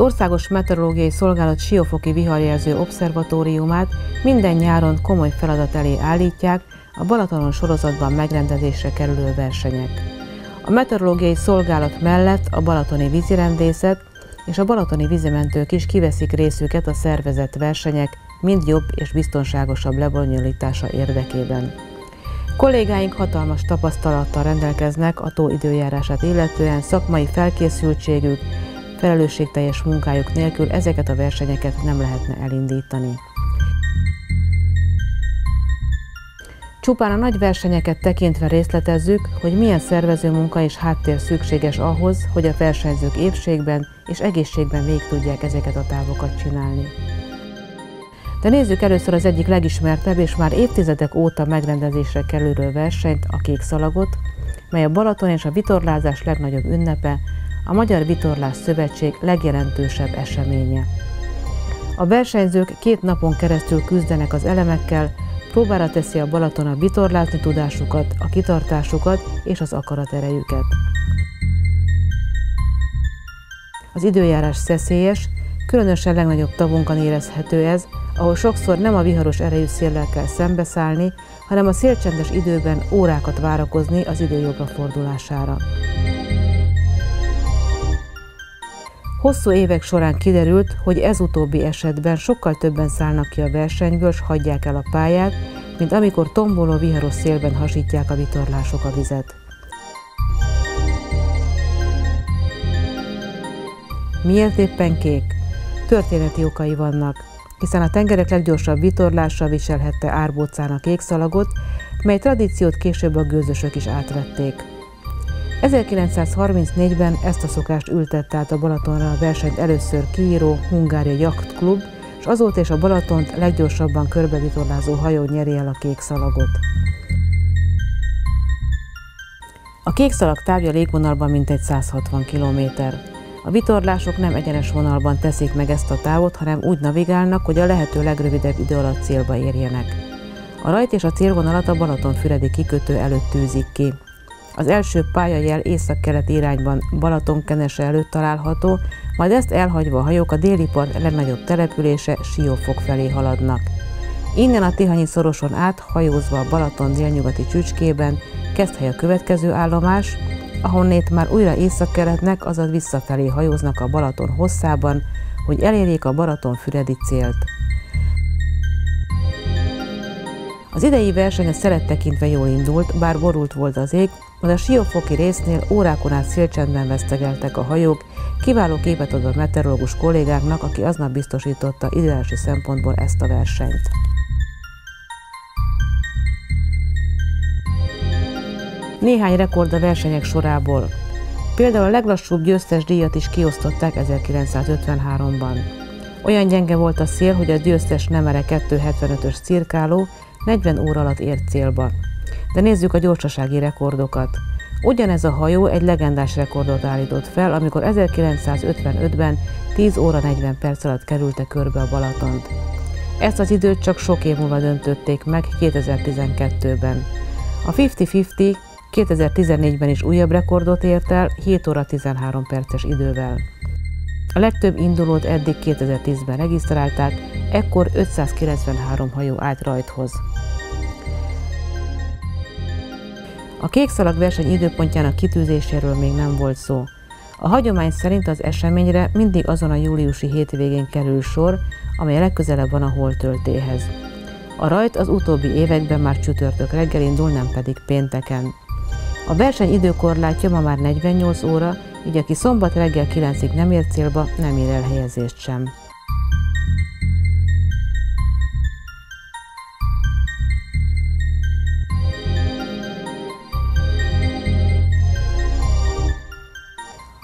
Országos Meteorológiai Szolgálat Siófoki Viharjelző Obszervatóriumát minden nyáron komoly feladat elé állítják a Balatonon sorozatban megrendezésre kerülő versenyek. A meteorológiai szolgálat mellett a balatoni vízirendészet és a balatoni vízimentők is kiveszik részüket a szervezett versenyek mind jobb és biztonságosabb lebonyolítása érdekében. Kollégáink hatalmas tapasztalattal rendelkeznek a tó időjárását illetően, szakmai felkészültségük, felelősségteljes munkájuk nélkül ezeket a versenyeket nem lehetne elindítani. Csupán a nagy versenyeket tekintve részletezzük, hogy milyen szervező munka és háttér szükséges ahhoz, hogy a versenyzők épségben és egészségben végig tudják ezeket a távokat csinálni. De nézzük először az egyik legismertebb és már évtizedek óta megrendezésre kerülő versenyt, a Kék Szalagot, mely a Balaton és a vitorlázás legnagyobb ünnepe, a Magyar Vitorlás Szövetség legjelentősebb eseménye. A versenyzők két napon keresztül küzdenek az elemekkel, próbára teszi a Balaton a vitorlázni tudásukat, a kitartásukat és az akaraterejüket. Az időjárás szeszélyes, különösen legnagyobb tavunkon érezhető ez, ahol sokszor nem a viharos erejű széllel kell szembeszállni, hanem a szélcsendes időben órákat várakozni az idő jobbra fordulására. Hosszú évek során kiderült, hogy ez utóbbi esetben sokkal többen szállnak ki a versenyből, és hagyják el a pályát, mint amikor tomboló viharos szélben hasítják a vitorlások a vizet. Miért éppen kék? Történeti okai vannak, hiszen a tengerek leggyorsabb vitorlással viselhette árbócán a kék szalagot, mely tradíciót később a gőzösök is átvették. 1934-ben ezt a szokást ültette át a Balatonra a versenyt először kiíró Hungária Yacht Club, és azóta is a Balatont leggyorsabban körbevitorlázó hajó nyeri el a kék szalagot. A kék szalag távja légvonalban mintegy 160 km. A vitorlások nem egyenes vonalban teszik meg ezt a távot, hanem úgy navigálnak, hogy a lehető legrövidebb idő alatt célba érjenek. A rajt és a célvonalat a Balaton-Füredi kikötő előtt tűzik ki. Az első pályajel észak-kelet irányban Balaton-Kenese előtt található, majd ezt elhagyva a hajók a déli part legnagyobb települése Siófok felé haladnak. Innen a Tihanyi szoroson át, hajózva a Balaton délnyugati csücskében, kezd hely a következő állomás, ahonnét már újra északkeletnek, azaz visszafelé hajóznak a Balaton hosszában, hogy elérjék a Balaton-Füredi célt. Az idei verseny a szeret tekintve jól indult, bár borult volt az ég, majd a siófoki résznél órákon át szélcsendben vesztegeltek a hajók, kiváló képet ad a meteorológus kollégáknak, aki aznap biztosította időjárási szempontból ezt a versenyt. Néhány rekord a versenyek sorából. Például a leglassúbb győztes díjat is kiosztották 1953-ban. Olyan gyenge volt a szél, hogy a győztes Nemere 275-ös cirkáló 40 óra alatt ért célba. De nézzük a gyorsasági rekordokat. Ugyanez a hajó egy legendás rekordot állított fel, amikor 1955-ben 10 óra 40 perc alatt kerülte körbe a Balatont. Ezt az időt csak sok év múlva döntötték meg 2012-ben. A 50-50 2014-ben is újabb rekordot ért el 7 óra 13 perces idővel. A legtöbb indulót eddig 2010-ben regisztrálták, ekkor 593 hajó állt rajthoz. A kékszalag verseny időpontjának kitűzéséről még nem volt szó. A hagyomány szerint az eseményre mindig azon a júliusi hétvégén kerül sor, amely legközelebb van a holtöltéhez. A rajt az utóbbi években már csütörtök reggel indul, nem pedig pénteken. A verseny időkorlátja ma már 48 óra, így aki szombat reggel 9-ig nem ér célba, nem ér el helyezést sem.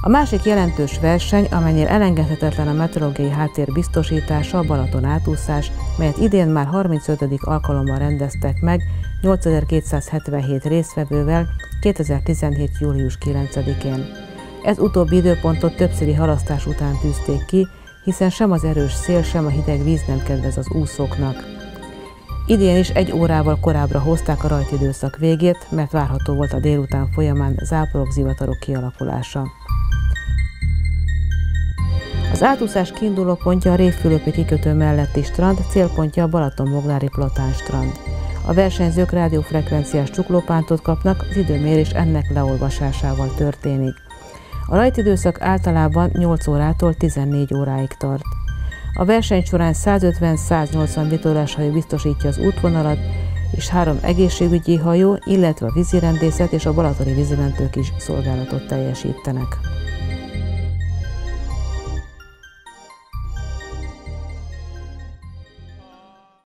A másik jelentős verseny, amelynél elengedhetetlen a meteorológiai háttér biztosítása, a Balaton átúszás, melyet idén már 35. alkalommal rendeztek meg 8277 résztvevővel 2017. július 9-én. Ez utóbbi időpontot többszöri halasztás után tűzték ki, hiszen sem az erős szél, sem a hideg víz nem kedvez az úszóknak. Idén is egy órával korábbra hozták a rajtidőszak végét, mert várható volt a délután folyamán záporok, zivatarok kialakulása. Az átúszás kiinduló pontja a Révfülöpi kikötő melletti strand, célpontja a Balaton-Moglári Platán strand. A versenyzők rádiófrekvenciás csuklópántot kapnak, az időmérés ennek leolvasásával történik. A rajtidőszak általában 8 órától 14 óráig tart. A verseny során 150-180 vitorláshajó biztosítja az útvonalat, és három egészségügyi hajó, illetve a vízirendészet és a balatoni vízimentők is szolgálatot teljesítenek.